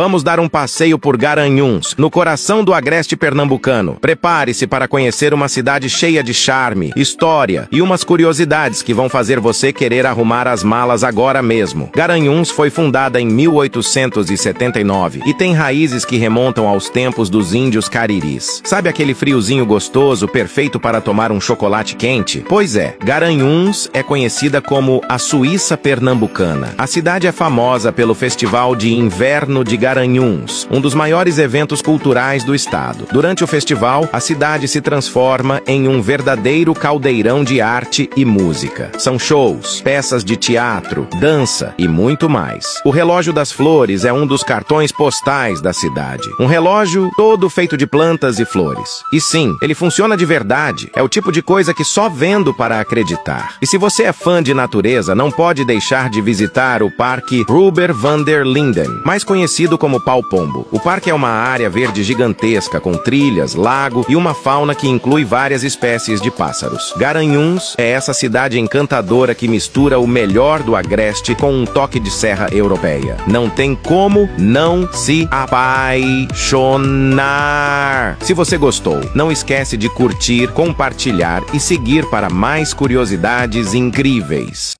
Vamos dar um passeio por Garanhuns, no coração do agreste pernambucano. Prepare-se para conhecer uma cidade cheia de charme, história e umas curiosidades que vão fazer você querer arrumar as malas agora mesmo. Garanhuns foi fundada em 1879 e tem raízes que remontam aos tempos dos índios cariris. Sabe aquele friozinho gostoso, perfeito para tomar um chocolate quente? Pois é, Garanhuns é conhecida como a Suíça pernambucana. A cidade é famosa pelo Festival de Inverno de Garanhuns, um dos maiores eventos culturais do estado. Durante o festival, a cidade se transforma em um verdadeiro caldeirão de arte e música. São shows, peças de teatro, dança e muito mais. O Relógio das Flores é um dos cartões postais da cidade. Um relógio todo feito de plantas e flores. E sim, ele funciona de verdade. É o tipo de coisa que só vendo para acreditar. E se você é fã de natureza, não pode deixar de visitar o Parque Ruber van der Linden, mais conhecido como Pau Pombo. O parque é uma área verde gigantesca com trilhas, lago e uma fauna que inclui várias espécies de pássaros. Garanhuns é essa cidade encantadora que mistura o melhor do agreste com um toque de serra europeia. Não tem como não se apaixonar. Se você gostou, não esquece de curtir, compartilhar e seguir para mais curiosidades incríveis.